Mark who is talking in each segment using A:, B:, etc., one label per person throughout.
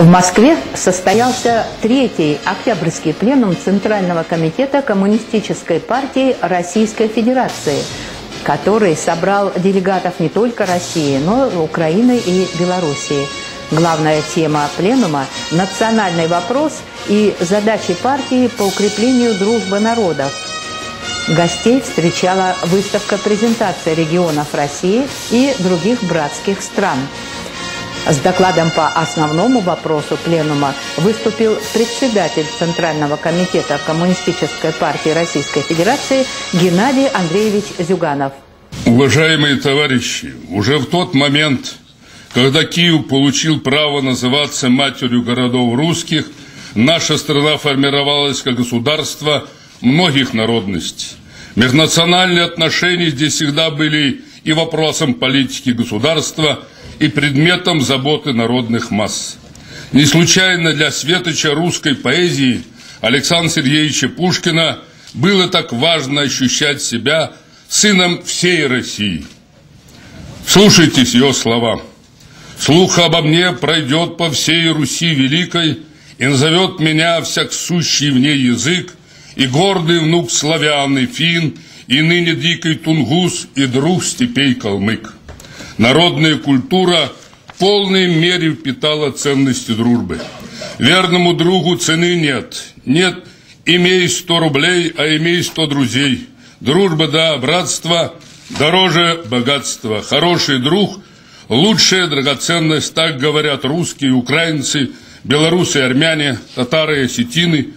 A: В Москве состоялся третий октябрьский пленум Центрального комитета Коммунистической партии Российской Федерации, который собрал делегатов не только России, но и Украины и Белоруссии. Главная тема пленума – национальный вопрос и задачи партии по укреплению дружбы народов. Гостей встречала выставка презентация регионов России и других братских стран – с докладом по основному вопросу пленума выступил председатель Центрального комитета Коммунистической партии Российской Федерации Геннадий Андреевич Зюганов.
B: Уважаемые товарищи, уже в тот момент, когда Киев получил право называться матерью городов русских, наша страна формировалась как государство многих народностей. Межнациональные отношения здесь всегда были и вопросом политики государства – и предметом заботы народных масс. Не случайно для светоча русской поэзии Александра Сергеевича Пушкина было так важно ощущать себя сыном всей России. Слушайтесь ее слова. «Слух обо мне пройдет по всей Руси великой, и назовет меня всяк сущий в ней язык, и гордый внук славян и фин, и ныне дикий тунгус, и друг степей калмык». Народная культура в полной мере впитала ценности дружбы. Верному другу цены нет. Нет, имей сто рублей, а имей сто друзей. Дружба, да, братство дороже богатства. Хороший друг – лучшая драгоценность, так говорят русские, украинцы, белорусы, армяне, татары, осетины.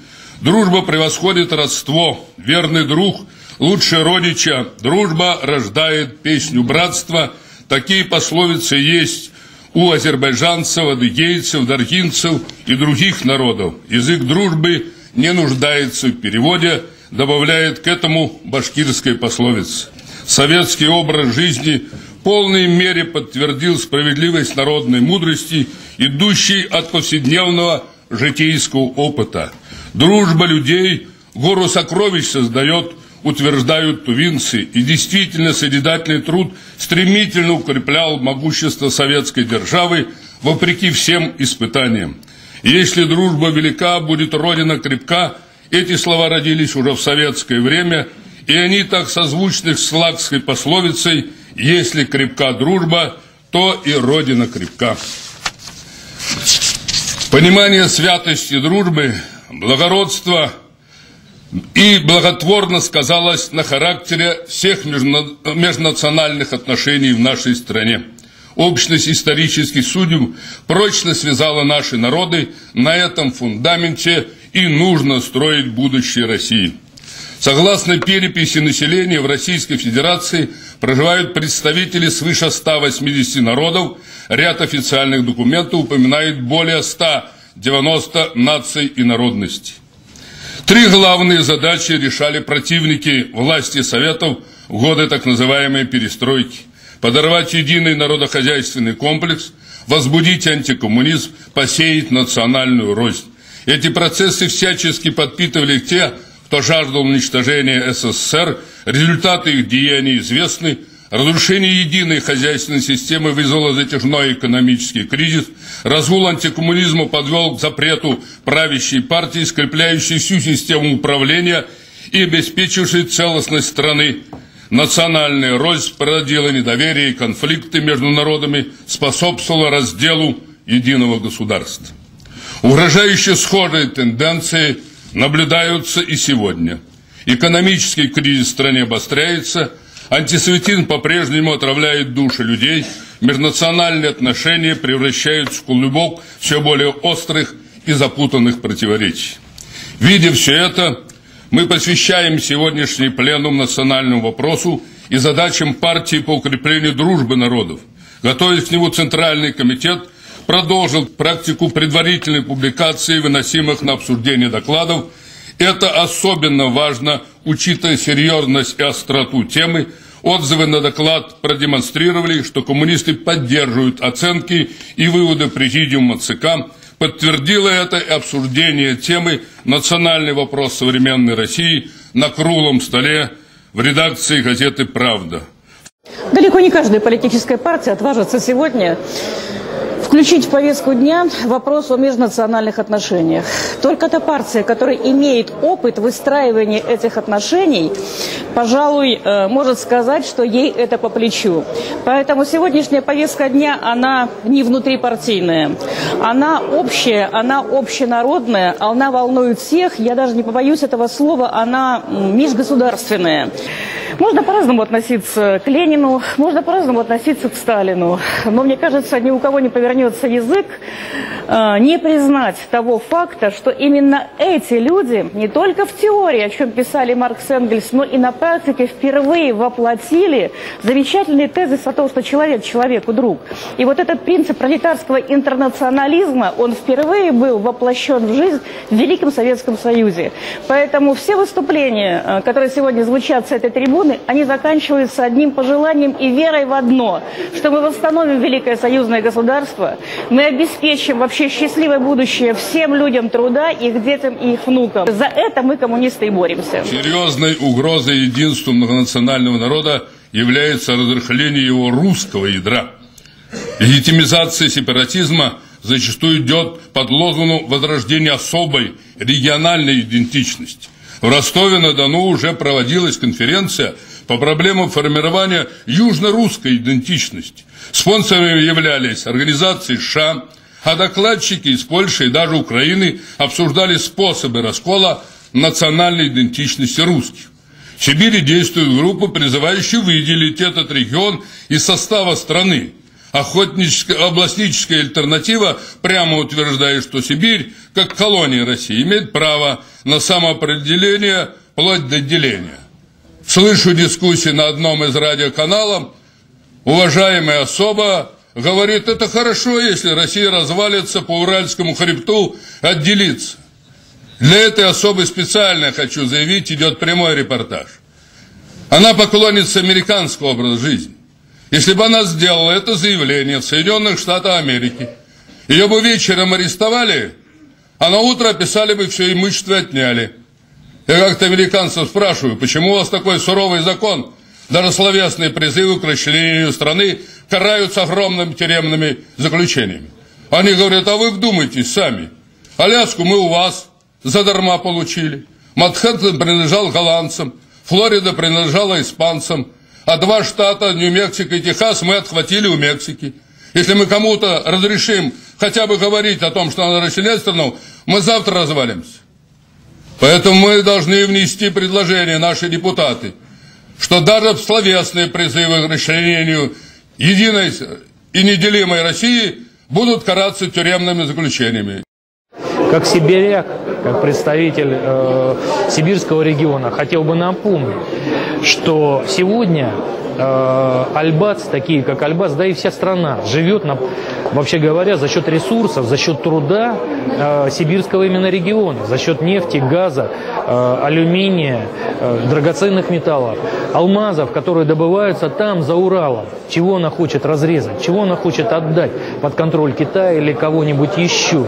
B: Дружба превосходит родство, верный друг – лучше родича. Дружба рождает песню братства – Такие пословицы есть у азербайджанцев, адыгейцев, даргинцев и других народов. Язык дружбы не нуждается в переводе, добавляет к этому башкирской пословицы. Советский образ жизни в полной мере подтвердил справедливость народной мудрости, идущей от повседневного житейского опыта. Дружба людей гору сокровищ создает – утверждают тувинцы, и действительно созидательный труд стремительно укреплял могущество советской державы вопреки всем испытаниям. Если дружба велика, будет Родина крепка, эти слова родились уже в советское время, и они так созвучны с лакской пословицей «Если крепка дружба, то и Родина крепка». Понимание святости дружбы, благородства – и благотворно сказалось на характере всех межнациональных отношений в нашей стране. Общность исторических судеб прочно связала наши народы на этом фундаменте и нужно строить будущее России. Согласно переписи населения в Российской Федерации проживают представители свыше 180 народов. Ряд официальных документов упоминает более 190 наций и народностей. Три главные задачи решали противники власти Советов в годы так называемой перестройки. Подорвать единый народохозяйственный комплекс, возбудить антикоммунизм, посеять национальную рознь. Эти процессы всячески подпитывали те, кто жаждал уничтожения СССР, результаты их деяний известны – Разрушение единой хозяйственной системы вызвало затяжной экономический кризис. Разгул антикоммунизма подвел к запрету правящей партии, скрепляющей всю систему управления и обеспечившей целостность страны. Национальная рознь породила недоверие и конфликты между народами, способствовала разделу единого государства. Угрожающие схожие тенденции наблюдаются и сегодня. Экономический кризис в стране обостряется – Антисоветизм по-прежнему отравляет души людей, межнациональные отношения превращаются в клубок все более острых и запутанных противоречий. Видя все это, мы посвящаем сегодняшний пленум национальному вопросу и задачам партии по укреплению дружбы народов. Готовясь к нему Центральный комитет продолжил практику предварительной публикации выносимых на обсуждение докладов. Это особенно важно, учитывая серьезность и остроту темы, Отзывы на доклад продемонстрировали, что коммунисты поддерживают оценки и выводы Президиума ЦК. Подтвердило это и обсуждение темы «Национальный вопрос современной России» на круглом столе в редакции газеты «Правда».
C: Далеко не каждая политическая партия отважится сегодня включить в повестку дня вопрос о межнациональных отношениях. Только та партия, которая имеет опыт выстраивания этих отношений, пожалуй, э, может сказать, что ей это по плечу. Поэтому сегодняшняя повестка дня, она не внутрипартийная. Она общая, она общенародная, она волнует всех. Я даже не побоюсь этого слова, она межгосударственная. Можно по-разному относиться к Ленину, можно по-разному относиться к Сталину. Но мне кажется, ни у кого не повернется язык э, не признать того факта, что именно эти люди не только в теории, о чем писали Маркс и Энгельс, но и на практике впервые воплотили замечательный тезис о том, что человек человеку друг. И вот этот принцип пролетарского интернационализма, он впервые был воплощен в жизнь в Великом Советском Союзе. Поэтому все выступления, э, которые сегодня звучат с этой трибуны, трибуны, они заканчиваются одним пожеланием и верой в одно, что мы восстановим великое союзное государство, мы обеспечим вообще счастливое будущее всем людям труда, их детям и их внукам. За это мы, коммунисты, и боремся.
B: Серьезной угрозой единству многонационального народа является разрыхление его русского ядра. Легитимизация сепаратизма зачастую идет под лозунгом возрождения особой региональной идентичности. В Ростове-на-Дону уже проводилась конференция по проблемам формирования южно-русской идентичности. Спонсорами являлись организации США, а докладчики из Польши и даже Украины обсуждали способы раскола национальной идентичности русских. В Сибири действуют группы, призывающие выделить этот регион из состава страны. Охотническая, областническая альтернатива прямо утверждает, что Сибирь, как колония России, имеет право на самоопределение вплоть до деления. Слышу дискуссии на одном из радиоканалов, уважаемая особа говорит, это хорошо, если Россия развалится по Уральскому хребту, отделиться. Для этой особы специально, хочу заявить, идет прямой репортаж. Она поклонница американского образа жизни. Если бы она сделала это заявление в Соединенных Штатах Америки, ее бы вечером арестовали, а на утро описали бы все имущество отняли. Я как-то американцев спрашиваю, почему у вас такой суровый закон? Даже словесные призывы к расчленению страны караются огромными тюремными заключениями. Они говорят, а вы вдумайтесь сами. Аляску мы у вас задарма получили. Манхэттен принадлежал голландцам, Флорида принадлежала испанцам, а два штата, Нью-Мексико и Техас, мы отхватили у Мексики. Если мы кому-то разрешим хотя бы говорить о том, что надо расчленять страну, мы завтра развалимся. Поэтому мы должны внести предложение, наши депутаты, что даже словесные призывы к расчленению единой и неделимой России будут караться тюремными заключениями.
D: Как сибиряк, как представитель э, сибирского региона, хотел бы напомнить, что сегодня э, Альбац, такие как Альбац, да и вся страна живет, на, вообще говоря, за счет ресурсов, за счет труда э, сибирского именно региона, за счет нефти, газа, э, алюминия, э, драгоценных металлов, алмазов, которые добываются там, за Уралом. Чего она хочет разрезать, чего она хочет отдать под контроль Китая или кого-нибудь еще.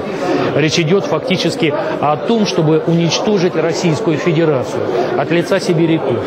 D: Речь идет фактически о том, чтобы уничтожить Российскую Федерацию от лица сибиряков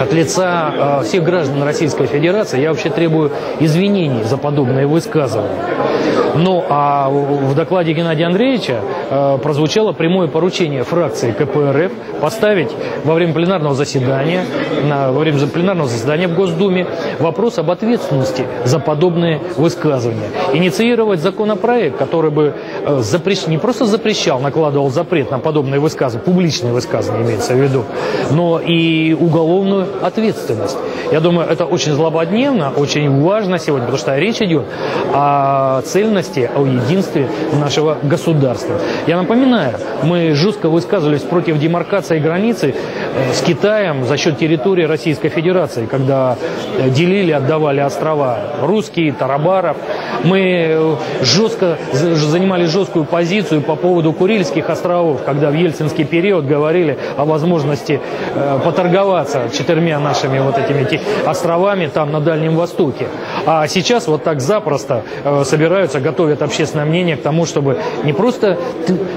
D: от лица э, всех граждан Российской Федерации я вообще требую извинений за подобные высказывания. Ну, а в докладе Геннадия Андреевича э, прозвучало прямое поручение фракции КПРФ поставить во время пленарного заседания, на, во время пленарного заседания в Госдуме вопрос об ответственности за подобные высказывания. Инициировать законопроект, который бы э, запрещ... не просто запрещал, накладывал запрет на подобные высказывания, публичные высказывания имеется в виду, но и уголовную ответственность. Я думаю, это очень злободневно, очень важно сегодня, потому что речь идет о цельности, о единстве нашего государства. Я напоминаю, мы жестко высказывались против демаркации границы с Китаем за счет территории Российской Федерации, когда э, делили, отдавали острова русские, Тарабаров. Мы э, жестко занимали жесткую позицию по поводу Курильских островов, когда в ельцинский период говорили о возможности поторговаться четырьмя нашими вот этими островами там на Дальнем Востоке. А сейчас вот так запросто собираются, готовят общественное мнение к тому, чтобы не просто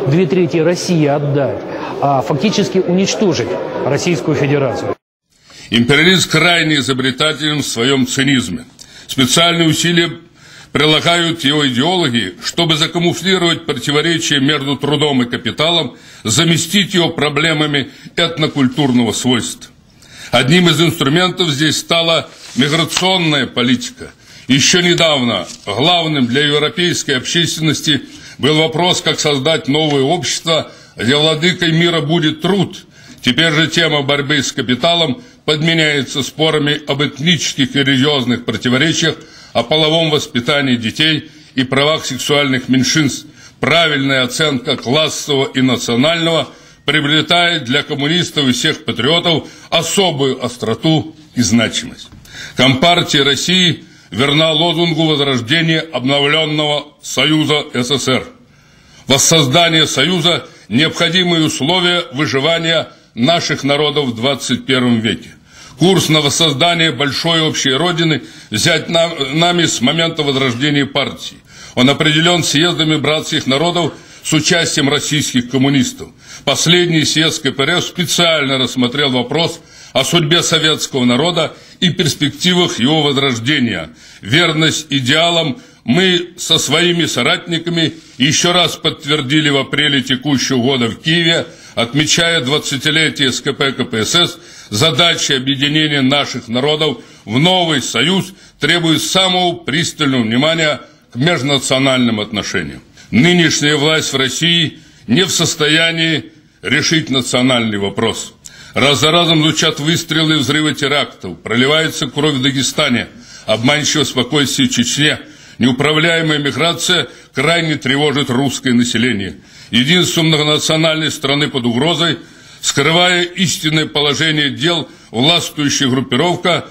D: две трети России отдать, фактически уничтожить Российскую Федерацию.
B: Империализм крайне изобретателен в своем цинизме. Специальные усилия прилагают его идеологи, чтобы закамуфлировать противоречие между трудом и капиталом, заместить его проблемами этнокультурного свойства. Одним из инструментов здесь стала миграционная политика. Еще недавно главным для европейской общественности был вопрос, как создать новое общество, где владыкой мира будет труд. Теперь же тема борьбы с капиталом подменяется спорами об этнических и религиозных противоречиях, о половом воспитании детей и правах сексуальных меньшинств. Правильная оценка классового и национального приобретает для коммунистов и всех патриотов особую остроту и значимость. Компартия России верна лозунгу возрождения обновленного Союза СССР. Воссоздание Союза – необходимые условия выживания наших народов в 21 веке. Курс на воссоздание большой общей Родины взять нами с момента возрождения партии. Он определен съездами братских народов с участием российских коммунистов. Последний съезд КПРФ специально рассмотрел вопрос о судьбе советского народа и перспективах его возрождения. Верность идеалам мы со своими соратниками еще раз подтвердили в апреле текущего года в Киеве, отмечая 20-летие СКП КПСС, задача объединения наших народов в новый союз требует самого пристального внимания к межнациональным отношениям. Нынешняя власть в России не в состоянии решить национальный вопрос. Раз за разом звучат выстрелы и взрывы терактов, проливается кровь в Дагестане, обманчиво спокойствие в Чечне – Неуправляемая миграция крайне тревожит русское население. Единство многонациональной страны под угрозой, скрывая истинное положение дел, властвующая группировка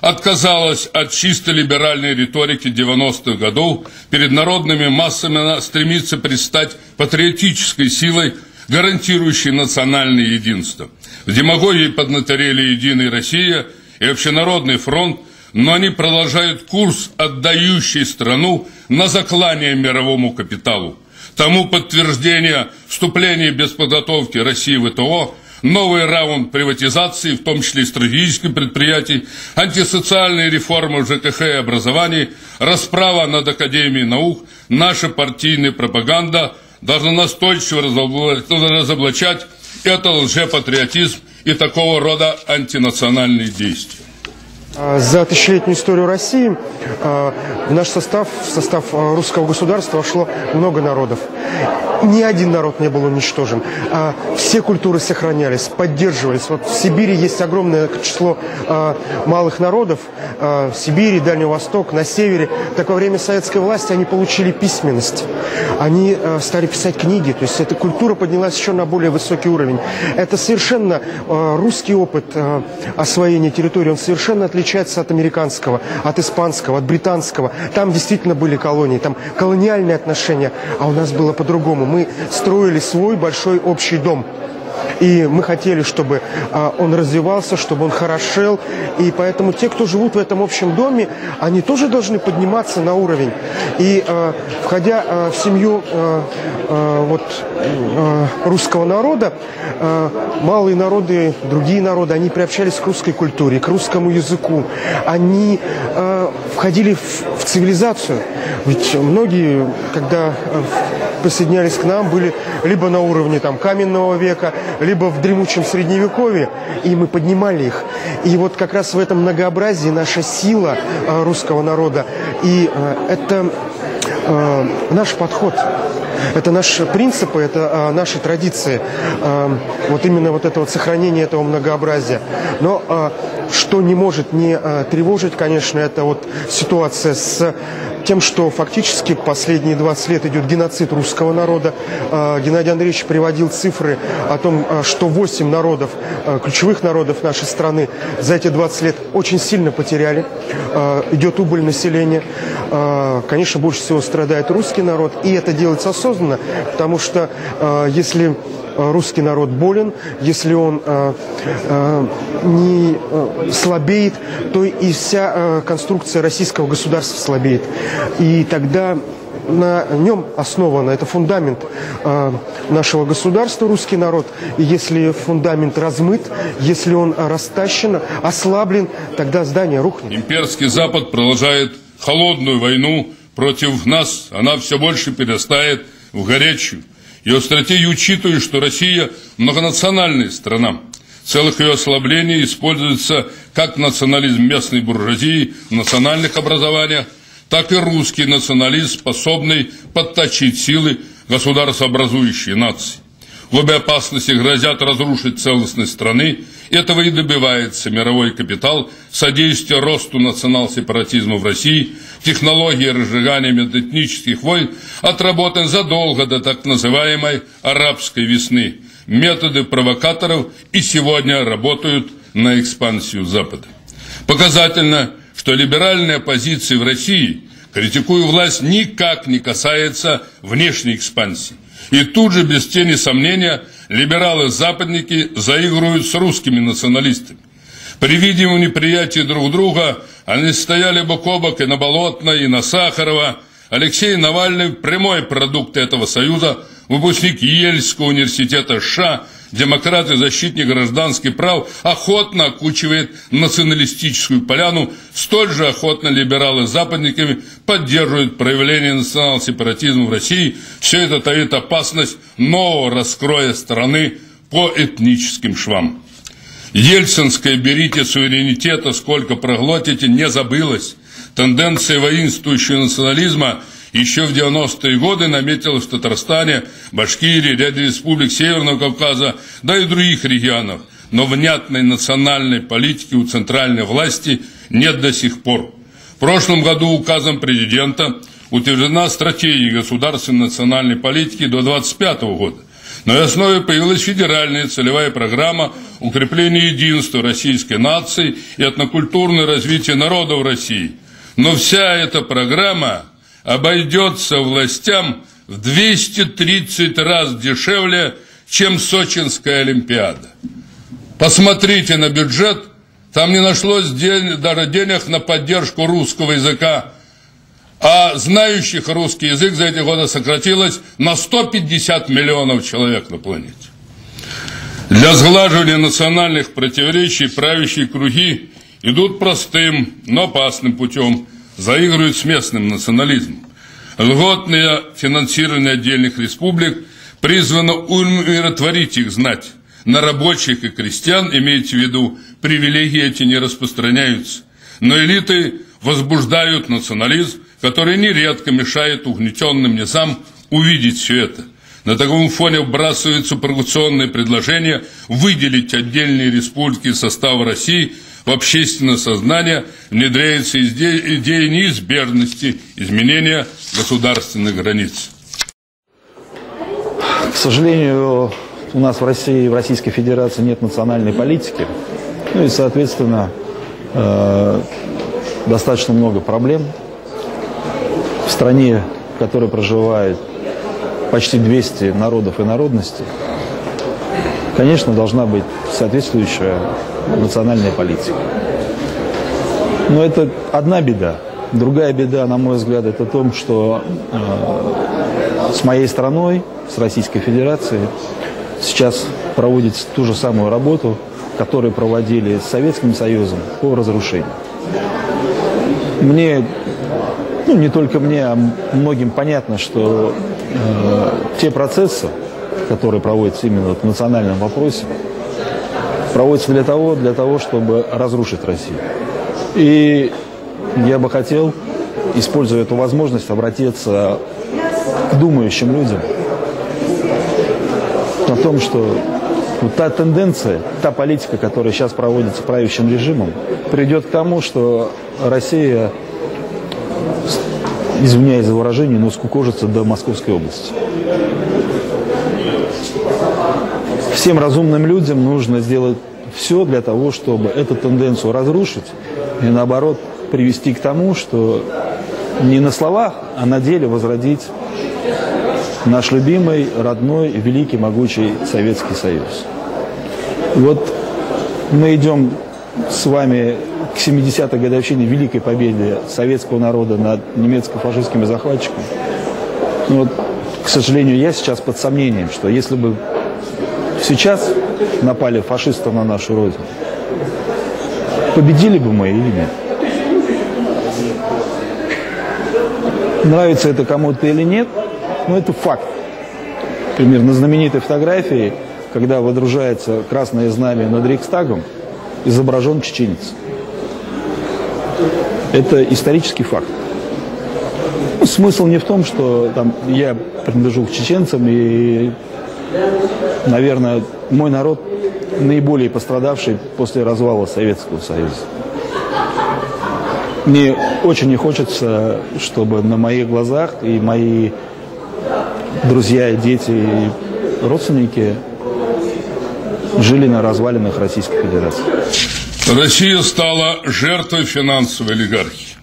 B: отказалась от чисто либеральной риторики 90-х годов, перед народными массами она стремится предстать патриотической силой, гарантирующей национальное единство. В демагогии поднаторели «Единая Россия» и Общенародный фронт – но они продолжают курс, отдающий страну на заклание мировому капиталу. Тому подтверждение вступления без подготовки России в ВТО, новый раунд приватизации, в том числе и стратегических предприятий, антисоциальные реформы в ЖКХ и образовании, расправа над Академией наук, наша партийная пропаганда должна настойчиво разоблачать это лжепатриотизм и такого рода антинациональные действия.
E: А, за тысячелетнюю историю России а, в наш состав, в состав а, русского государства вошло много народов. Ни один народ не был уничтожен. Все культуры сохранялись, поддерживались. Вот в Сибири есть огромное число малых народов. В Сибири, Дальний Восток, на севере. Так во время советской власти они получили письменность. Они стали писать книги. То есть эта культура поднялась еще на более высокий уровень. Это совершенно русский опыт освоения территории. Он совершенно отличается от американского, от испанского, от британского. Там действительно были колонии, там колониальные отношения, а у нас было по-другому. Мы строили свой большой общий дом. И мы хотели, чтобы а, он развивался, чтобы он хорошел. И поэтому те, кто живут в этом общем доме, они тоже должны подниматься на уровень. И а, входя а, в семью а, а, вот, а, русского народа, а, малые народы, другие народы, они приобщались к русской культуре, к русскому языку. Они а, входили в, в цивилизацию. Ведь многие, когда присоединялись к нам, были либо на уровне там, каменного века, либо в дремучем средневековье, и мы поднимали их. И вот как раз в этом многообразии наша сила э, русского народа. И э, это э, наш подход. Это наши принципы, это а, наши традиции. А, вот именно вот это вот сохранение этого многообразия. Но а, что не может не а, тревожить, конечно, это вот ситуация с тем, что фактически последние 20 лет идет геноцид русского народа. А, Геннадий Андреевич приводил цифры о том, а, что 8 народов, а, ключевых народов нашей страны за эти 20 лет очень сильно потеряли. Идет убыль населения. Конечно, больше всего страдает русский народ. И это делается осознанно, потому что если русский народ болен, если он э, э, не э, слабеет, то и вся э, конструкция российского государства слабеет. И тогда на нем основано, это фундамент э, нашего государства, русский народ. И если фундамент размыт, если он растащен, ослаблен, тогда здание рухнет.
B: Имперский Запад продолжает холодную войну против нас, она все больше перестает в горячую. Ее стратегия учитывает, что Россия многонациональная страна. В целых ее ослаблений используется как национализм местной буржуазии в национальных образованиях, так и русский национализм, способный подточить силы государствообразующей нации. Обе опасности грозят разрушить целостность страны. Этого и добивается мировой капитал, содействие росту национал-сепаратизма в России, технологии разжигания межэтнических войн отработаны задолго до так называемой «арабской весны». Методы провокаторов и сегодня работают на экспансию Запада. Показательно, что либеральная позиция в России, критикуя власть, никак не касается внешней экспансии. И тут же, без тени сомнения, либералы-западники заигрывают с русскими националистами. При видимом неприятии друг друга они стояли бок о бок и на Болотной, и на Сахарова. Алексей Навальный – прямой продукт этого союза, выпускник Ельского университета США – демократ и защитник гражданских прав, охотно окучивает националистическую поляну, столь же охотно либералы западниками поддерживают проявление национал-сепаратизма в России. Все это таит опасность нового раскроя страны по этническим швам. Ельцинское «берите суверенитета, сколько проглотите» не забылось. Тенденция воинствующего национализма – еще в 90-е годы наметилось в Татарстане, Башкирии, ряде республик Северного Кавказа, да и других регионов. Но внятной национальной политики у центральной власти нет до сих пор. В прошлом году указом президента утверждена стратегия государственной национальной политики до 2025 года. На ее основе появилась федеральная целевая программа укрепления единства российской нации и этнокультурное развитие народа в России. Но вся эта программа обойдется властям в 230 раз дешевле, чем Сочинская Олимпиада. Посмотрите на бюджет, там не нашлось день, даже денег на поддержку русского языка, а знающих русский язык за эти годы сократилось на 150 миллионов человек на планете. Для сглаживания национальных противоречий правящие круги идут простым, но опасным путем – заигрывают с местным национализмом. Льготное финансирование отдельных республик призвано умиротворить их знать. На рабочих и крестьян, имеется в виду, привилегии эти не распространяются. Но элиты возбуждают национализм, который нередко мешает угнетенным низам увидеть все это. На таком фоне вбрасываются провокационные предложения выделить отдельные республики из состава России – в общественное сознание внедряется идея неизбежности изменения государственных границ.
F: К сожалению, у нас в России, в Российской Федерации нет национальной политики. Ну и, соответственно, э, достаточно много проблем. В стране, в которой проживает почти 200 народов и народностей, конечно, должна быть соответствующая национальная политика. Но это одна беда. Другая беда, на мой взгляд, это то, что э, с моей страной, с Российской Федерацией, сейчас проводится ту же самую работу, которую проводили с Советским Союзом по разрушению. Мне, ну не только мне, а многим понятно, что э, те процессы, которые проводятся именно в национальном вопросе, проводится для того, для того, чтобы разрушить Россию. И я бы хотел, используя эту возможность, обратиться к думающим людям о том, что вот та тенденция, та политика, которая сейчас проводится правящим режимом, придет к тому, что Россия, извиняюсь за выражение, но скукожится до Московской области. Всем разумным людям нужно сделать все для того, чтобы эту тенденцию разрушить и наоборот привести к тому, что не на словах, а на деле возродить наш любимый, родной, великий, могучий Советский Союз. Вот мы идем с вами к 70-й годовщине Великой Победы советского народа над немецко-фашистскими захватчиками. Но вот, к сожалению, я сейчас под сомнением, что если бы сейчас напали фашисты на нашу родину, победили бы мы или нет?
G: Нравится это кому-то или нет, но это факт. Например, на знаменитой фотографии, когда водружается красное знамя над Рейхстагом, изображен чеченец. Это исторический факт. Смысл не в том, что там, я принадлежу к чеченцам, и, наверное, мой народ наиболее пострадавший после развала Советского Союза. Мне очень не хочется, чтобы на моих глазах и мои друзья, дети и родственники жили на развалинах Российской Федерации.
B: Россия стала жертвой финансовой олигархии.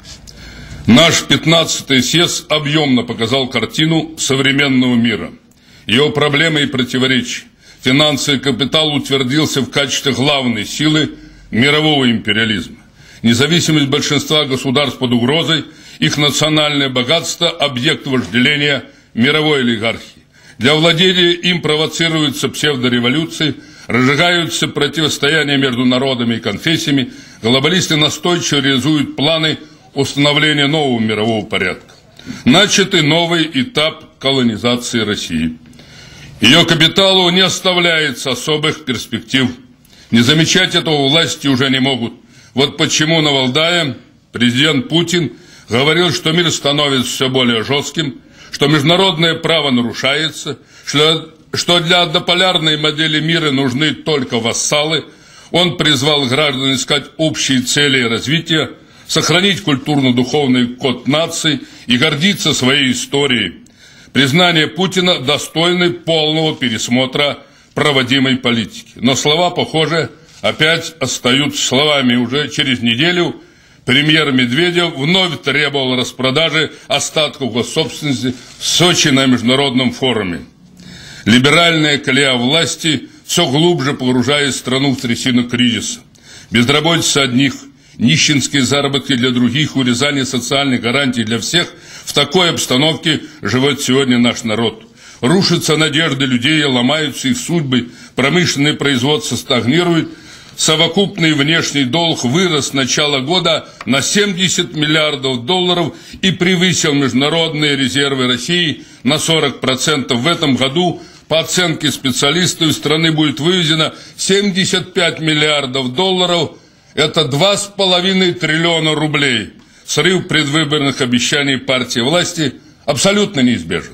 B: Наш 15-й съезд объемно показал картину современного мира, его проблемы и противоречия. Финансовый капитал утвердился в качестве главной силы мирового империализма. Независимость большинства государств под угрозой, их национальное богатство – объект вожделения мировой олигархии. Для владения им провоцируются псевдореволюции, разжигаются противостояния между народами и конфессиями, глобалисты настойчиво реализуют планы установления нового мирового порядка. Начатый новый этап колонизации России. Ее капиталу не оставляется особых перспектив. Не замечать этого власти уже не могут. Вот почему на Валдае президент Путин говорил, что мир становится все более жестким, что международное право нарушается, что, для однополярной модели мира нужны только вассалы. Он призвал граждан искать общие цели развития, сохранить культурно-духовный код нации и гордиться своей историей. Признание Путина достойны полного пересмотра проводимой политики. Но слова, похоже, опять остаются словами. Уже через неделю премьер Медведев вновь требовал распродажи остатков госсобственности в Сочи на международном форуме. Либеральная колея власти все глубже погружает страну в трясину кризиса. Безработица одних, нищенские заработки для других, урезание социальных гарантий для всех – в такой обстановке живет сегодня наш народ. Рушатся надежды людей, ломаются их судьбы, промышленное производство стагнирует – совокупный внешний долг вырос с начала года на 70 миллиардов долларов и превысил международные резервы России на 40%. В этом году, по оценке специалистов, из страны будет вывезено 75 миллиардов долларов. Это 2,5 триллиона рублей. Срыв предвыборных обещаний партии власти абсолютно неизбежен.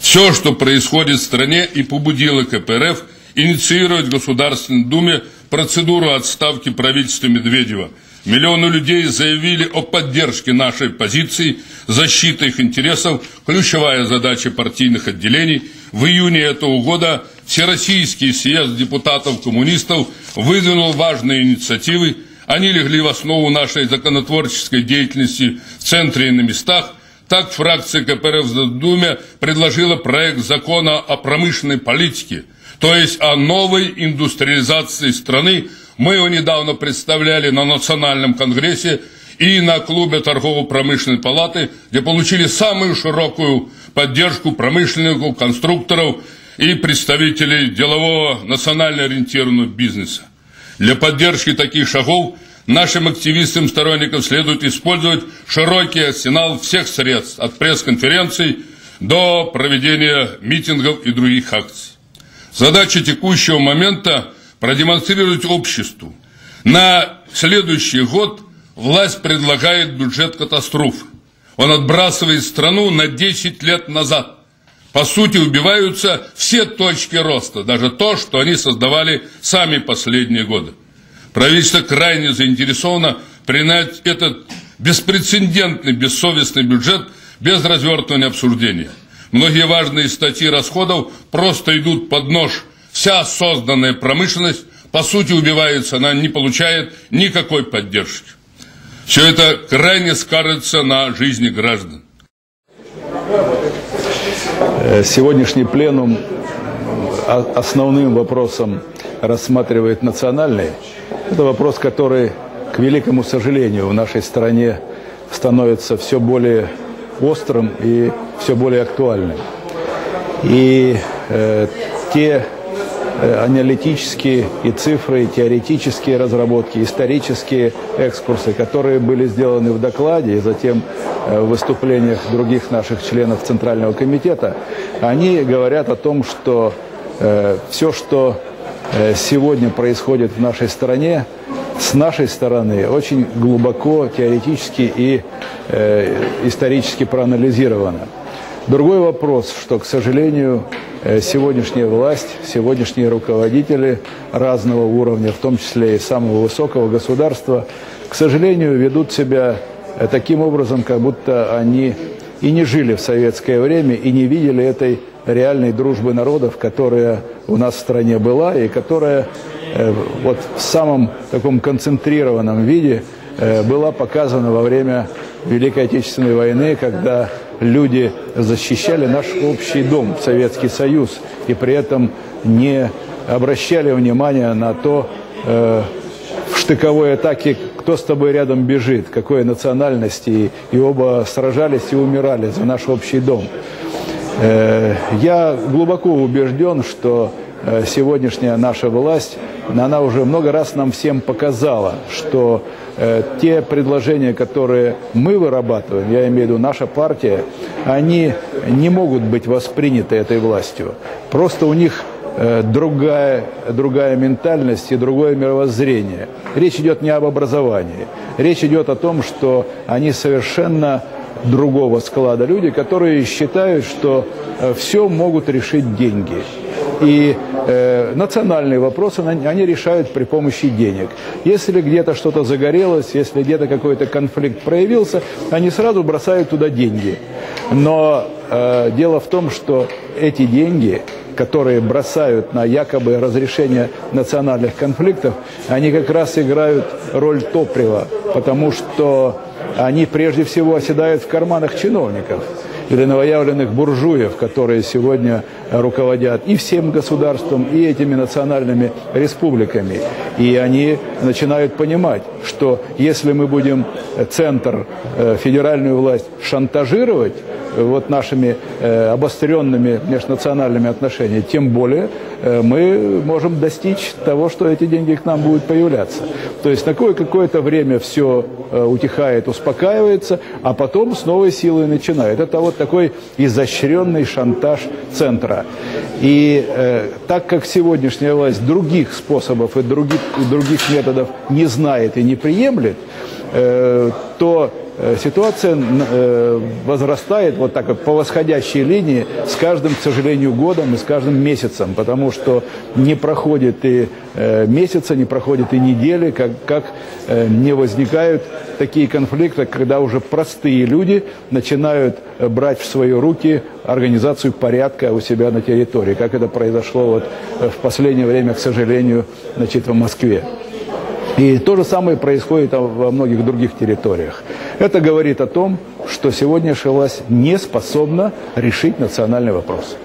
B: Все, что происходит в стране и побудило КПРФ инициировать в Государственной Думе процедуру отставки правительства Медведева. Миллионы людей заявили о поддержке нашей позиции, защиты их интересов, ключевая задача партийных отделений. В июне этого года Всероссийский съезд депутатов-коммунистов выдвинул важные инициативы. Они легли в основу нашей законотворческой деятельности в центре и на местах. Так фракция КПРФ в Думе предложила проект закона о промышленной политике – то есть о новой индустриализации страны. Мы его недавно представляли на Национальном конгрессе и на клубе торгово-промышленной палаты, где получили самую широкую поддержку промышленников, конструкторов и представителей делового национально ориентированного бизнеса. Для поддержки таких шагов нашим активистам-сторонникам следует использовать широкий арсенал всех средств, от пресс-конференций до проведения митингов и других акций. Задача текущего момента – продемонстрировать обществу. На следующий год власть предлагает бюджет катастрофы. Он отбрасывает страну на 10 лет назад. По сути, убиваются все точки роста, даже то, что они создавали сами последние годы. Правительство крайне заинтересовано принять этот беспрецедентный, бессовестный бюджет без развертывания обсуждения – Многие важные статьи расходов просто идут под нож. Вся созданная промышленность, по сути, убивается, она не получает никакой поддержки. Все это крайне скажется на жизни граждан.
G: Э, сегодняшний пленум основным вопросом рассматривает национальный. Это вопрос, который, к великому сожалению, в нашей стране становится все более острым и все более актуальным. И э, те аналитические и цифры, и теоретические разработки, исторические экскурсы, которые были сделаны в докладе и затем э, в выступлениях других наших членов Центрального комитета, они говорят о том, что э, все, что э, сегодня происходит в нашей стране, с нашей стороны очень глубоко теоретически и э, исторически проанализировано. Другой вопрос, что, к сожалению, э, сегодняшняя власть, сегодняшние руководители разного уровня, в том числе и самого высокого государства, к сожалению, ведут себя э, таким образом, как будто они и не жили в советское время, и не видели этой реальной дружбы народов, которая у нас в стране была и которая Э, вот в самом таком концентрированном виде была показана во время Великой Отечественной войны, когда люди защищали наш общий дом, Советский Союз, и при этом не обращали внимания на то, э, в штыковой атаке, кто с тобой рядом бежит, какой национальности, и оба сражались и умирали за наш общий дом. Я глубоко убежден, что сегодняшняя наша власть она уже много раз нам всем показала, что э, те предложения, которые мы вырабатываем, я имею в виду наша партия, они не могут быть восприняты этой властью. Просто у них э, другая, другая ментальность и другое мировоззрение. Речь идет не об образовании. Речь идет о том, что они совершенно другого склада люди, которые считают, что э, все могут решить деньги. И э, национальные вопросы они решают при помощи денег. Если где-то что-то загорелось, если где-то какой-то конфликт проявился, они сразу бросают туда деньги. Но э, дело в том, что эти деньги, которые бросают на якобы разрешение национальных конфликтов, они как раз играют роль топлива, потому что они прежде всего оседают в карманах чиновников или новоявленных буржуев, которые сегодня руководят и всем государством, и этими национальными республиками. И они начинают понимать, что если мы будем центр, э, федеральную власть шантажировать, вот нашими э, обостренными межнациональными отношениями, тем более э, мы можем достичь того, что эти деньги к нам будут появляться. То есть такое какое-то время все э, утихает, успокаивается, а потом с новой силой начинает. Это вот такой изощренный шантаж центра. И э, так как сегодняшняя власть других способов и других, и других методов не знает и не приемлет, э, то ситуация э, возрастает вот так вот по восходящей линии с каждым, к сожалению, годом и с каждым месяцем, потому что не проходит и э, месяца, не проходит и недели, как, как не возникают такие конфликты, когда уже простые люди начинают брать в свои руки организацию порядка у себя на территории, как это произошло вот в последнее время, к сожалению, значит, в Москве. И то же самое происходит во многих других территориях. Это говорит о том, что сегодняшняя власть не способна решить национальный вопрос.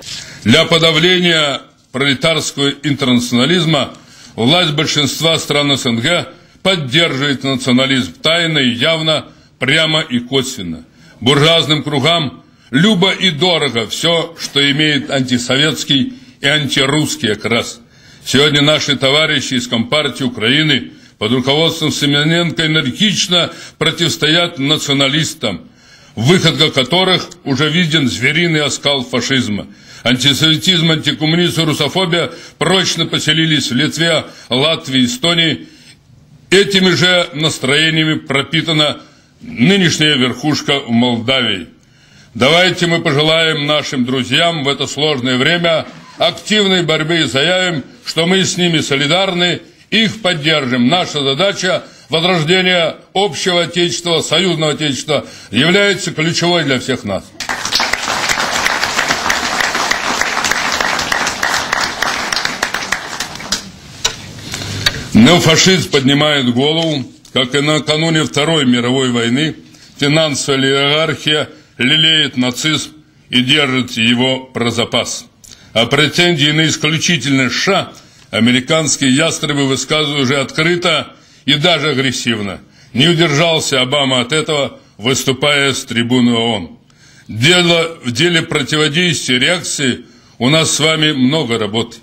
B: Для подавления пролетарского интернационализма власть большинства стран СНГ поддерживает национализм тайно и явно, прямо и косвенно. Буржуазным кругам любо и дорого все, что имеет антисоветский и антирусский окрас. Сегодня наши товарищи из Компартии Украины – под руководством Семененко энергично противостоят националистам, выходка которых уже виден звериный оскал фашизма. Антисоветизм, антикоммунизм русофобия прочно поселились в Литве, Латвии, Эстонии. Этими же настроениями пропитана нынешняя верхушка в Молдавии. Давайте мы пожелаем нашим друзьям в это сложное время активной борьбы и заявим, что мы с ними солидарны – их поддержим. Наша задача возрождения общего Отечества, союзного Отечества является ключевой для всех нас. Неофашизм поднимает голову, как и накануне Второй мировой войны, финансовая олигархия лелеет нацизм и держит его про запас. А претензии на исключительность США – Американские ястребы высказывают уже открыто и даже агрессивно. Не удержался Обама от этого, выступая с трибуны ООН. Дело, в деле противодействия реакции у нас с вами много работы.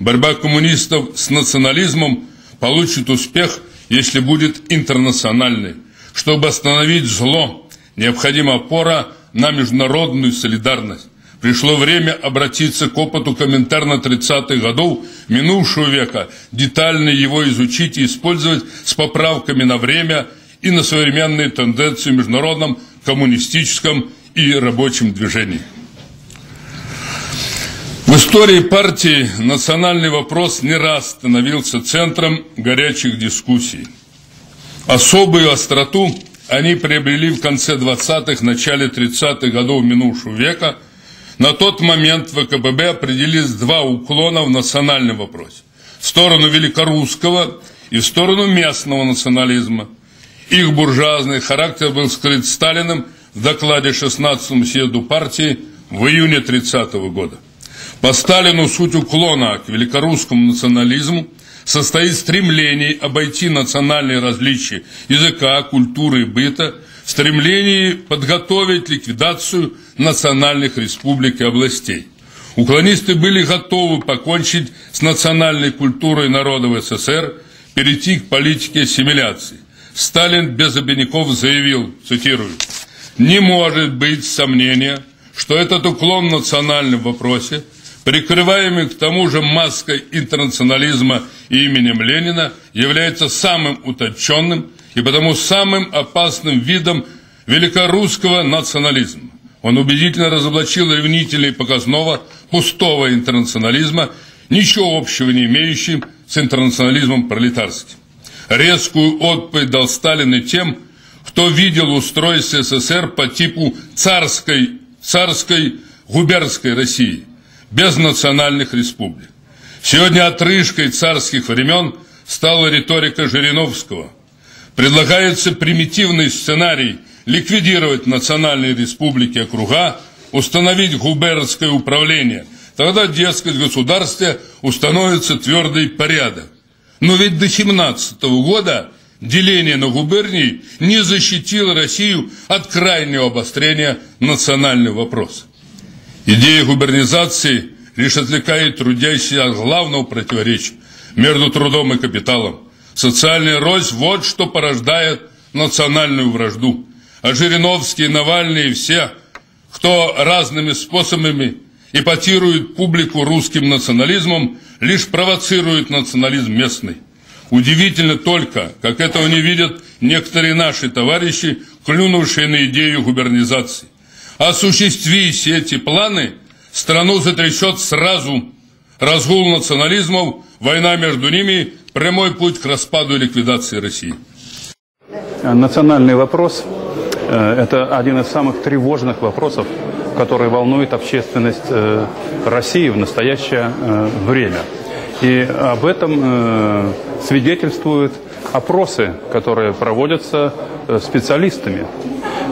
B: Борьба коммунистов с национализмом получит успех, если будет интернациональной. Чтобы остановить зло, необходима опора на международную солидарность. Пришло время обратиться к опыту комментарно 30-х годов минувшего века, детально его изучить и использовать с поправками на время и на современные тенденции в международном коммунистическом и рабочем движении. В истории партии национальный вопрос не раз становился центром горячих дискуссий. Особую остроту они приобрели в конце 20-х, начале 30-х годов минувшего века. На тот момент ВКПБ определились два уклона в национальном вопросе. В сторону великорусского и в сторону местного национализма. Их буржуазный характер был скрыт Сталиным в докладе 16-му съезду партии в июне 30 -го года. По Сталину суть уклона к великорусскому национализму состоит в стремлении обойти национальные различия языка, культуры и быта, в стремлении подготовить ликвидацию национальных республик и областей. Уклонисты были готовы покончить с национальной культурой народов СССР, перейти к политике ассимиляции. Сталин без обиняков заявил, цитирую, «Не может быть сомнения, что этот уклон в национальном вопросе – прикрываемый к тому же маской интернационализма и именем Ленина, является самым утонченным и потому самым опасным видом великорусского национализма. Он убедительно разоблачил ревнителей показного, пустого интернационализма, ничего общего не имеющим с интернационализмом пролетарским. Резкую отповедь дал Сталин и тем, кто видел устройство СССР по типу царской, царской губернской России – без национальных республик. Сегодня отрыжкой царских времен стала риторика Жириновского. Предлагается примитивный сценарий ликвидировать национальные республики округа, установить губернское управление. Тогда, дескать, в государстве установится твердый порядок. Но ведь до 17 года деление на губернии не защитило Россию от крайнего обострения национального вопроса. Идея губернизации лишь отвлекает трудящихся от главного противоречия между трудом и капиталом. Социальная рознь – вот что порождает национальную вражду. А Жириновский, Навальный и все, кто разными способами эпатирует публику русским национализмом, лишь провоцируют национализм местный. Удивительно только, как этого не видят некоторые наши товарищи, клюнувшие на идею губернизации. Осуществи все эти планы, страну затрясет сразу. Разгул национализмов, война между ними, прямой путь к распаду и ликвидации России.
H: Национальный вопрос это один из самых тревожных вопросов, который волнует общественность э, России в настоящее э, время. И об этом свидетельствуют опросы, которые проводятся специалистами.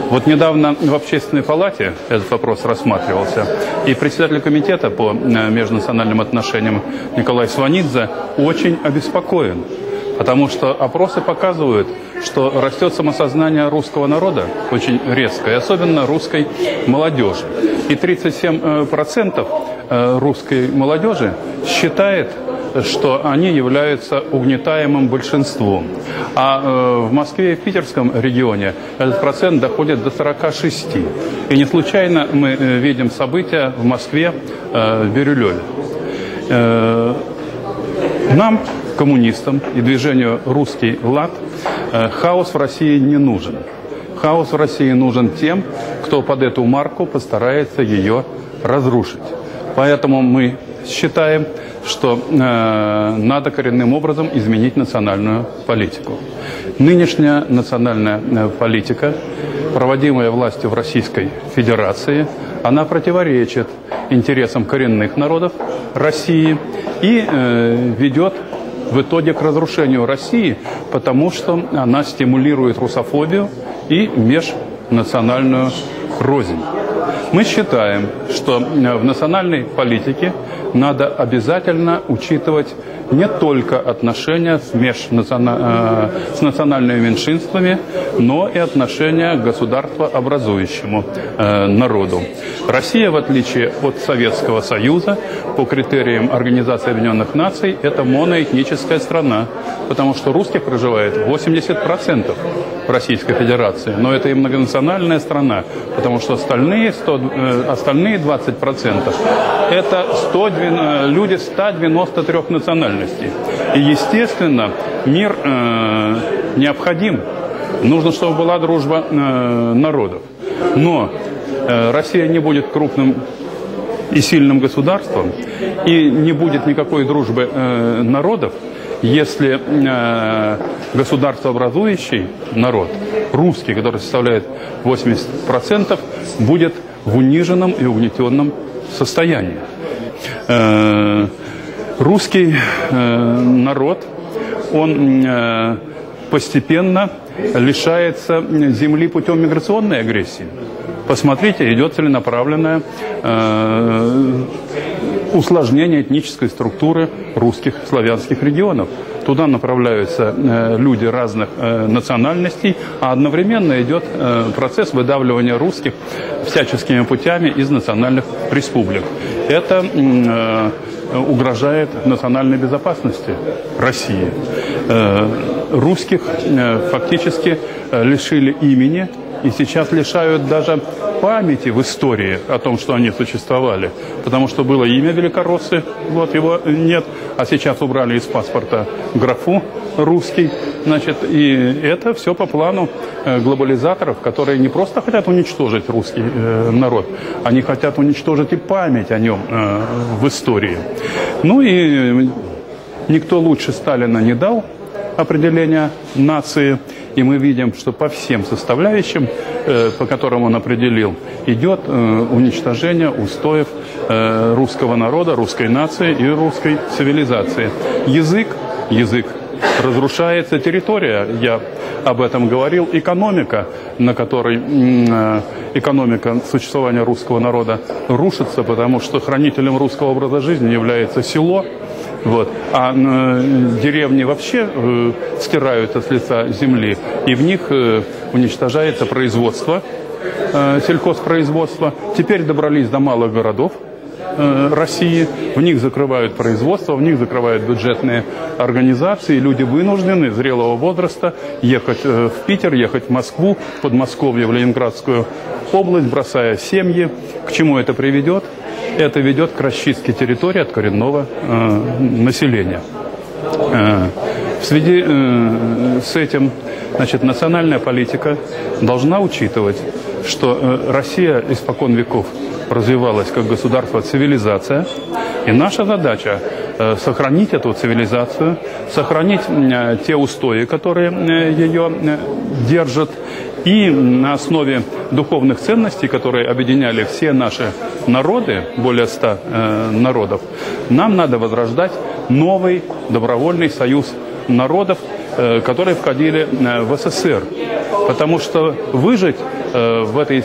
H: Вот недавно в общественной палате этот вопрос рассматривался, и председатель комитета по э, межнациональным отношениям Николай Сванидзе очень обеспокоен, потому что опросы показывают, что растет самосознание русского народа очень резко, и особенно русской молодежи. И 37% э, русской молодежи считает, что они являются угнетаемым большинством. А э, в Москве и в Питерском регионе этот процент доходит до 46. И не случайно мы э, видим события в Москве, э, в Бирюлеве. Нам, коммунистам и движению «Русский лад», э, хаос в России не нужен. Хаос в России нужен тем, кто под эту марку постарается ее разрушить. Поэтому мы считаем, что э, надо коренным образом изменить национальную политику. Нынешняя национальная э, политика, проводимая властью в Российской Федерации, она противоречит интересам коренных народов России и э, ведет в итоге к разрушению России, потому что она стимулирует русофобию и межнациональную рознь. Мы считаем, что в национальной политике надо обязательно учитывать не только отношения с, межнациона... с национальными меньшинствами, но и отношения к государствообразующему э, народу. Россия, в отличие от Советского Союза, по критериям Организации Объединенных Наций, это моноэтническая страна, потому что русских проживает 80% в Российской Федерации, но это и многонациональная страна, потому что остальные, 100, э, остальные 20% это 100, э, люди 193 национальностей. И, естественно, мир э, необходим. Нужно, чтобы была дружба э, народов. Но э, Россия не будет крупным и сильным государством, и не будет никакой дружбы э, народов, если э, государствообразующий народ, русский, который составляет 80%, будет в униженном и угнетенном состоянии. Э, русский э, народ, он э, постепенно лишается земли путем миграционной агрессии. Посмотрите, идет целенаправленное э, усложнение этнической структуры русских славянских регионов. Туда направляются э, люди разных э, национальностей, а одновременно идет э, процесс выдавливания русских всяческими путями из национальных республик. Это э, угрожает национальной безопасности России. Э, русских э, фактически э, лишили имени и сейчас лишают даже памяти в истории о том, что они существовали. Потому что было имя Великороссы, вот его нет, а сейчас убрали из паспорта графу русский. Значит, и это все по плану э, глобализаторов, которые не просто хотят уничтожить русский э, народ, они хотят уничтожить и память о нем э, в истории. Ну и никто лучше Сталина не дал определения нации. И мы видим, что по всем составляющим, э, по которым он определил, идет э, уничтожение устоев э, русского народа, русской нации и русской цивилизации. Язык, язык. Разрушается территория, я об этом говорил, экономика, на которой экономика существования русского народа рушится, потому что хранителем русского образа жизни является село, вот. А э, деревни вообще э, стираются с лица земли, и в них э, уничтожается производство, э, сельхозпроизводство. Теперь добрались до малых городов э, России, в них закрывают производство, в них закрывают бюджетные организации, люди вынуждены зрелого возраста ехать э, в Питер, ехать в Москву, в Подмосковье, в Ленинградскую область, бросая семьи. К чему это приведет? Это ведет к расчистке территории от коренного э, населения. Э, в связи э, с этим значит, национальная политика должна учитывать, что э, Россия испокон веков развивалась как государство цивилизация, и наша задача э, сохранить эту цивилизацию, сохранить э, те устои, которые э, ее держат, и на основе духовных ценностей, которые объединяли все наши народы, более ста э, народов, нам надо возрождать новый добровольный союз народов, э, которые входили э, в СССР. Потому что выжить э, в этой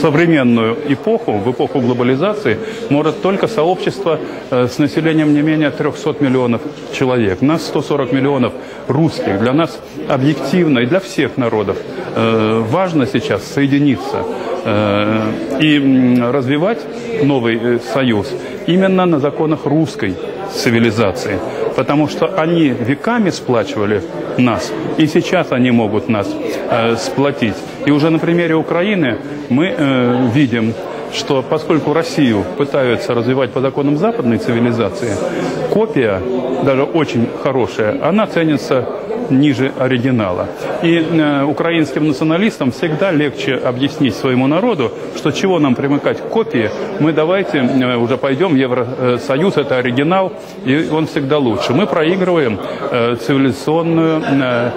H: современную эпоху, в эпоху глобализации, может только сообщество э, с населением не менее 300 миллионов человек. Нас 140 миллионов русских. Для нас объективно и для всех народов э, важно сейчас соединиться э, и развивать новый союз именно на законах русской цивилизации. Потому что они веками сплачивали нас, и сейчас они могут нас сплотить. И уже на примере Украины мы э, видим, что поскольку Россию пытаются развивать по законам западной цивилизации, копия, даже очень хорошая, она ценится ниже оригинала. И э, украинским националистам всегда легче объяснить своему народу, что чего нам примыкать к копии, мы давайте э, уже пойдем Евросоюз, это оригинал, и он всегда лучше. Мы проигрываем э, цивилизационную, э,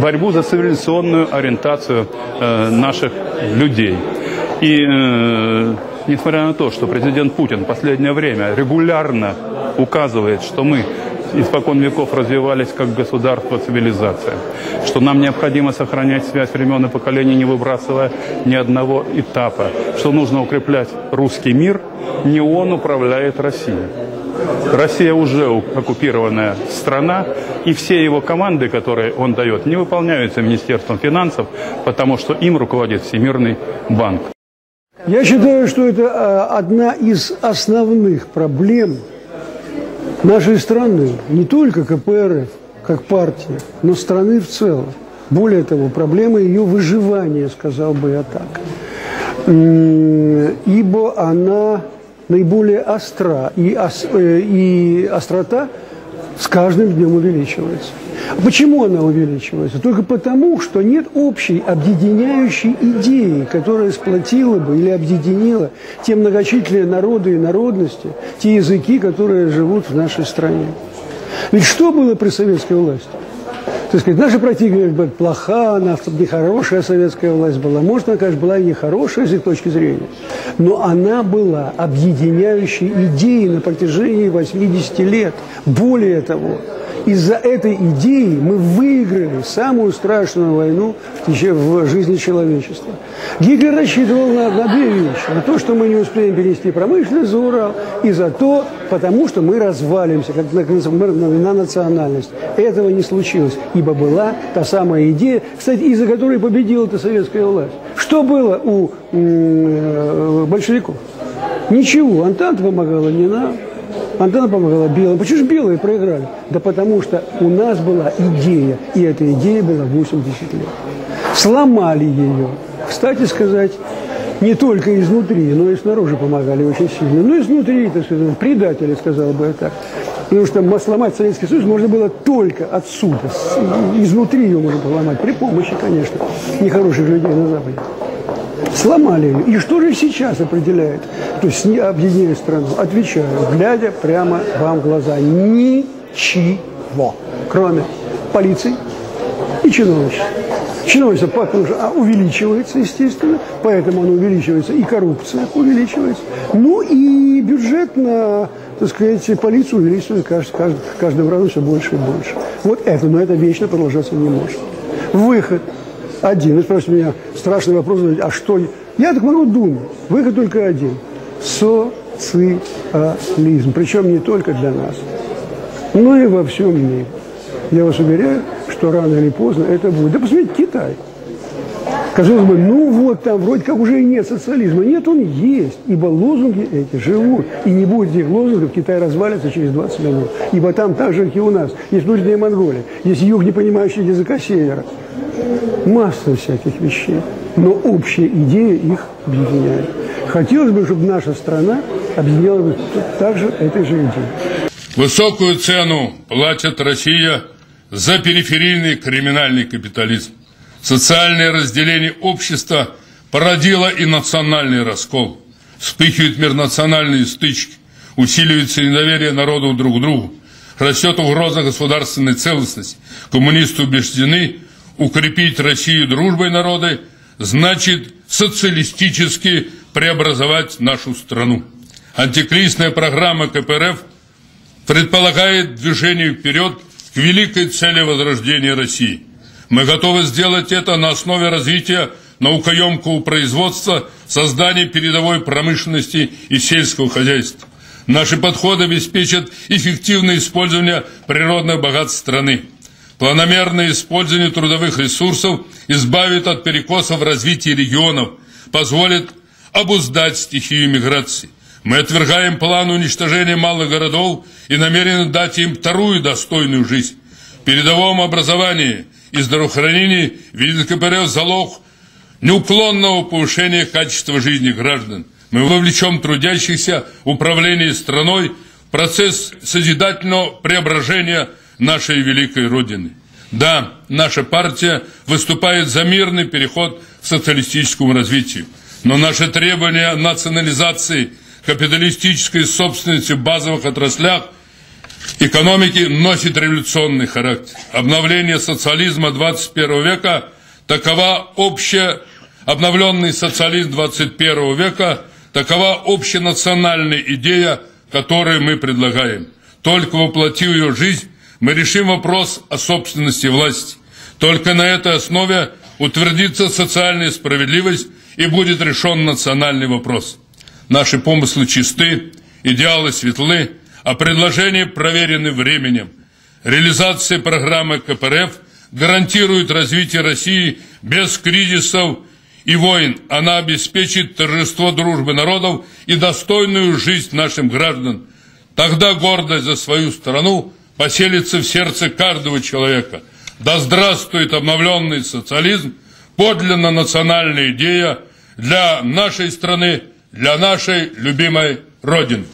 H: борьбу за цивилизационную ориентацию э, наших людей. И э, несмотря на то, что президент Путин в последнее время регулярно указывает, что мы испокон веков развивались как государство, цивилизация, что нам необходимо сохранять связь времен и поколений, не выбрасывая ни одного этапа, что нужно укреплять русский мир, не он управляет Россией. Россия уже оккупированная страна, и все его команды, которые он дает, не выполняются Министерством финансов, потому что им руководит Всемирный банк.
I: Я считаю, что это а, одна из основных проблем нашей страны, не только КПРФ, как партия, но страны в целом. Более того, проблема ее выживания, сказал бы я так. Ибо она наиболее остра, и, ос, э, и острота с каждым днем увеличивается. Почему она увеличивается? Только потому, что нет общей объединяющей идеи, которая сплотила бы или объединила те многочисленные народы и народности, те языки, которые живут в нашей стране. Ведь что было при советской власти? Так сказать, наши противники говорят, плоха, она нехорошая советская власть была. Может, она, конечно, была и нехорошая с их точки зрения, но она была объединяющей идеей на протяжении 80 лет. Более того, из-за этой идеи мы выиграли самую страшную войну в жизни человечества. Гитлер рассчитывал на, на две вещи. На то, что мы не успеем перенести промышленность за Урал, и за то, потому что мы развалимся как на, на, на национальность. Этого не случилось, ибо была та самая идея, кстати, из-за которой победила эта советская власть. Что было у э, большевиков? Ничего, Антанта помогала не нам. Антона помогала белым. Почему же белые проиграли? Да потому что у нас была идея, и эта идея была 80 лет. Сломали ее. Кстати сказать, не только изнутри, но и снаружи помогали очень сильно. Ну, изнутри, так сказать, предатели, сказал бы я так. Потому что сломать Советский Союз можно было только отсюда, изнутри ее можно поломать, при помощи, конечно, нехороших людей на Западе сломали ее. И что же сейчас определяет, то есть объединили страну? Отвечаю, глядя прямо вам в глаза, ничего, кроме полиции и чиновничества. Чиновничество потому что увеличивается, естественно, поэтому оно увеличивается, и коррупция увеличивается. Ну и бюджет на, так сказать, полицию увеличивается каждый, каждый, каждым разом все больше и больше. Вот это, но это вечно продолжаться не может. Выход – один. Вы спросите меня страшный вопрос, а что? Я так могу думать. Выход только один. Социализм. Причем не только для нас, но и во всем мире. Я вас уверяю, что рано или поздно это будет. Да посмотрите, Китай. Казалось бы, ну вот там вроде как уже и нет социализма. Нет, он есть, ибо лозунги эти живут. И не будет этих лозунгов, Китай развалится через 20 минут. Ибо там так же, как и у нас, есть Южная Монголия, есть юг, не понимающий языка севера масса всяких вещей, но общая идея их объединяет. Хотелось бы, чтобы наша страна объединяла также этой же идеей.
B: Высокую цену платит Россия за периферийный криминальный капитализм. Социальное разделение общества породило и национальный раскол. Вспыхивают межнациональные стычки, усиливается недоверие народов друг к другу, растет угроза государственной целостности. Коммунисты убеждены, укрепить Россию дружбой народа, значит социалистически преобразовать нашу страну. Антикризисная программа КПРФ предполагает движение вперед к великой цели возрождения России. Мы готовы сделать это на основе развития наукоемкого производства, создания передовой промышленности и сельского хозяйства. Наши подходы обеспечат эффективное использование природных богатств страны. Планомерное использование трудовых ресурсов избавит от перекосов в развитии регионов, позволит обуздать стихию миграции. Мы отвергаем план уничтожения малых городов и намерены дать им вторую достойную жизнь. В передовом образовании и здравоохранении видит КПРФ залог неуклонного повышения качества жизни граждан. Мы вовлечем трудящихся в управление страной в процесс созидательного преображения нашей великой Родины. Да, наша партия выступает за мирный переход к социалистическому развитию. Но наши требования национализации капиталистической собственности в базовых отраслях экономики носит революционный характер. Обновление социализма 21 века – такова общая, обновленный социализм 21 века – такова общенациональная идея, которую мы предлагаем – только воплотив ее жизнь, мы решим вопрос о собственности власти. Только на этой основе утвердится социальная справедливость и будет решен национальный вопрос. Наши помыслы чисты, идеалы светлы, а предложения проверены временем. Реализация программы КПРФ гарантирует развитие России без кризисов и войн. Она обеспечит торжество дружбы народов и достойную жизнь нашим гражданам. Тогда гордость за свою страну поселится в сердце каждого человека. Да здравствует обновленный социализм, подлинно национальная идея для нашей страны, для нашей любимой Родины.